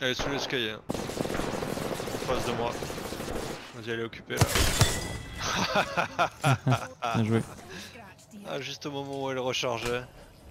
Elle est sous l'escalier. Hein. En face de moi. Vas-y, elle est occupée là. Bien joué. Ah, juste au moment où elle rechargeait.